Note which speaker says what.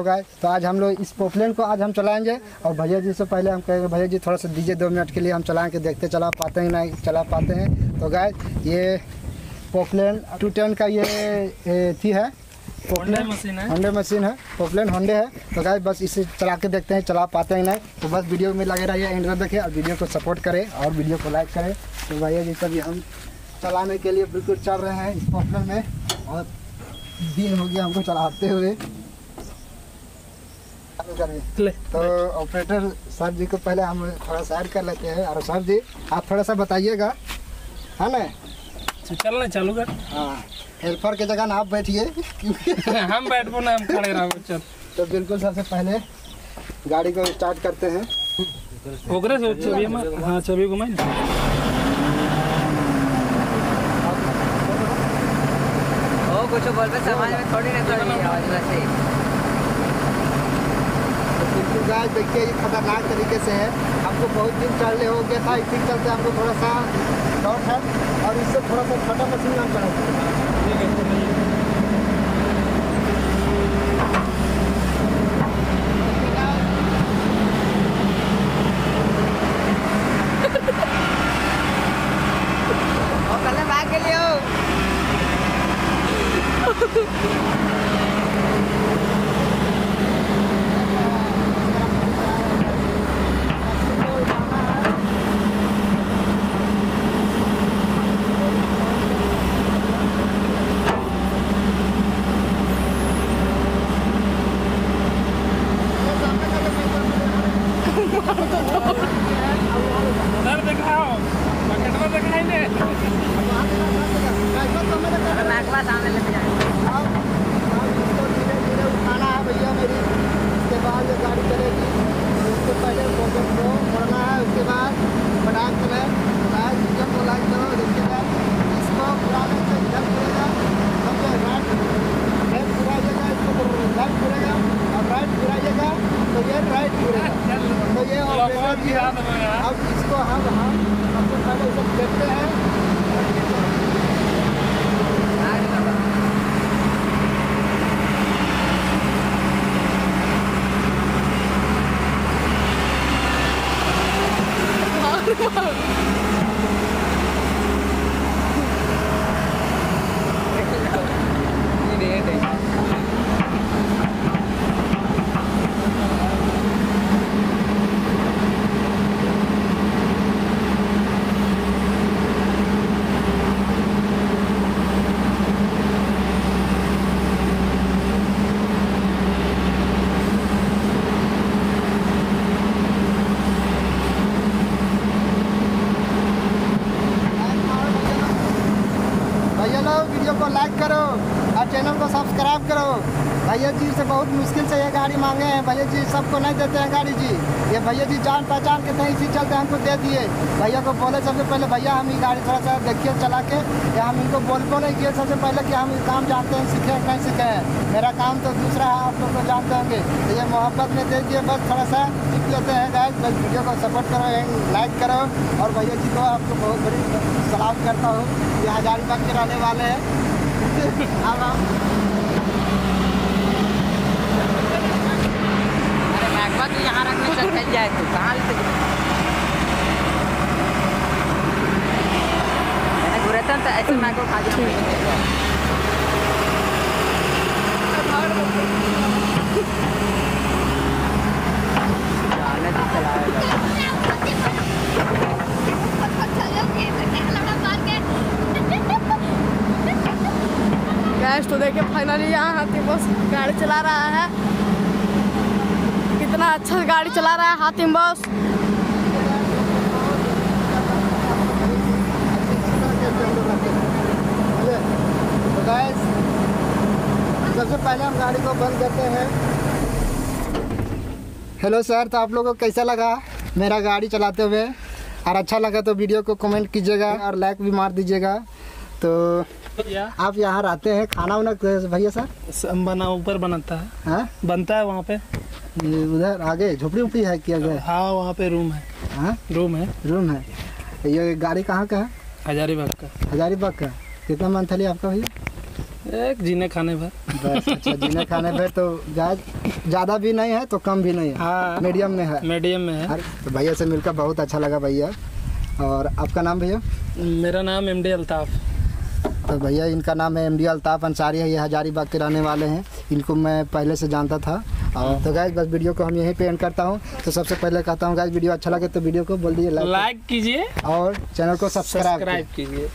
Speaker 1: Hello गाय तो आज हम लोग इस पोपलेन को आज हम चलाएँगे। और भैया जी से पहले हम कहेंगे भैया जी थोड़ा सा दीजिए दो मिनट के लिए हम चलाएँ के देखते चला पाते हैं नहीं चला पाते हैं। तो गाय ये पोपलेन टू टेन का ये थी है।
Speaker 2: होंडा मशीन है।
Speaker 1: होंडे मशीन है। पोपलेन होंडे है। तो गाय बस इसे चला के देखते हैं चला पाते हैं नहीं। तो बस वीडियो में लगे रहिए एंड तक और वीडियो को सपोर्ट करें और वीडियो को लाइक करें। तो भैया जी सभी हम चलाने के लिए बिल्कुल चल रहे हैं इस पोपलेन में। और दिन हो गया हमको चलाते हुए। चालू करिए। तो ऑपरेटर सर जी को पहले हम थोड़ा सा ऐड कर लेते हैं। और सर जी आप थोड़ा सा बताइएगा। है ना?
Speaker 2: तो चलना चालू कर।
Speaker 1: हाँ हेल्पर के जगह ना आप बैठिए।
Speaker 2: हम बैठबो ना हम खड़े रहो चल।
Speaker 1: तो बिल्कुल सबसे पहले गाड़ी को स्टार्ट करते हैं।
Speaker 2: ओकरे से छवि में हाँ छवि घुमाई
Speaker 3: ओ कुछ बोलते समाज में थोड़ी ना थोड़ी आवाज़ वैसे।
Speaker 1: गाय देखिए, ये खतरनाक तरीके से है। हमको बहुत दिन चलने हो गया था, इसी चलते हमको थोड़ा सा डॉट है और इससे थोड़ा सा छोटा मशीन हम चलाते हैं
Speaker 3: ओ
Speaker 2: उधर दिखाओ पकेट में दिखाई दे
Speaker 3: नाकवा सामने लेके जाएँगे
Speaker 1: अब अब इसको धीरे धीरे उठाना है भैया मेरी उसके बाद ये गाड़ी चलेगी उसके पहले मोटर को मोड़ना है उसके बाद बढ़ाक चले लाइट इंजन को लाइट करो उसके बाद इसको घुराने से इधर घुरेगा समझे राइट लेफ़्ट घुराइएगा इसको लेफ़्ट घुरेगा और राइट घुराइएगा तो ये राइट घुरेगा तो ये ऑपरेटर जी है अब इसको हम हम पहले सब देखते हैं। भैया लोग, वीडियो को लाइक करो और चैनल को सब्सक्राइब करो। भैया जी से बहुत मुश्किल से ये गाड़ी मांगे हैं। भैया जी सबको नहीं देते हैं गाड़ी जी। ये भैया जी जान पहचान के थे इसी चलते हमको दे दिए। भैया को बोले सबसे पहले, भैया, हम ये गाड़ी थोड़ा सा देखिए, चला के या हम इनको बोलबो नहीं किए सबसे पहले कि हम काम जानते हैं, सीखे नहीं सीखे हैं। मेरा काम तो दूसरा है, आप लोग तो जानते होंगे। तो ये मोहब्बत में दे दिए, बस थोड़ा सा सीख लेते हैं गाइस बस वीडियो को सपोर्ट करो एंड लाइक करो और भैया जी को आपको बहुत बड़ी सलाम करता हूँ। ये हजारीबाग के रहने वाले हैं। अब हम
Speaker 3: अरे तो यहाँ रखने से फैल जाए तो कहाँ लेते तो ऐसे मैं को खा जाने तो चलाएगा
Speaker 4: गैस तो देखिए फाइनली यहाँ हाथी बॉस गाड़ी चला रहा है। कितना अच्छा गाड़ी चला रहा है हाथी बस
Speaker 1: तो सबसे पहले हम गाड़ी को बंद करते हैं। हेलो सर तो आप लोगों को कैसा लगा मेरा गाड़ी चलाते हुए? और अच्छा लगा तो वीडियो को कमेंट कीजिएगा और लाइक भी मार दीजिएगा। तो आप यहाँ रहते हैं खाना वाना भैया सर
Speaker 2: बना ऊपर बनाता है।
Speaker 1: हाँ?
Speaker 2: बनता है वहाँ पे।
Speaker 1: उधर आगे झोपड़ी उपड़ी है क्या गए
Speaker 2: हाँ वहाँ पे रूम है।
Speaker 1: हाँ?
Speaker 2: रूम है।
Speaker 1: रूम है। ये गाड़ी कहाँ का है?
Speaker 2: हजारीबाग का।
Speaker 1: हजारीबाग का। कितना मंथली आपका भैया?
Speaker 2: एक जीने खाने भर।
Speaker 1: बस अच्छा जीने खाने पे तो ज़्यादा भी नहीं है तो कम भी नहीं है।
Speaker 2: हाँ।
Speaker 1: मीडियम में है।
Speaker 2: मीडियम में है।
Speaker 1: तो भैया से मिलकर बहुत अच्छा लगा भैया। और आपका नाम भैया?
Speaker 2: मेरा नाम एम डी अल्ताफ़।
Speaker 1: तो भैया इनका नाम है एम डी अल्ताफ़ अंसारी है ये हजारीबाग के रहने वाले हैं। इनको मैं पहले से जानता था। और तो गाइज़ बस वीडियो को हम यहीं पे एंड करता हूँ। तो सबसे पहले कहता हूँ गाइज़ वीडियो अच्छा लगे तो वीडियो को बोल दीजिए लाइक
Speaker 2: कीजिए।
Speaker 1: और चैनल को
Speaker 2: सब्सक्राइब कीजिए।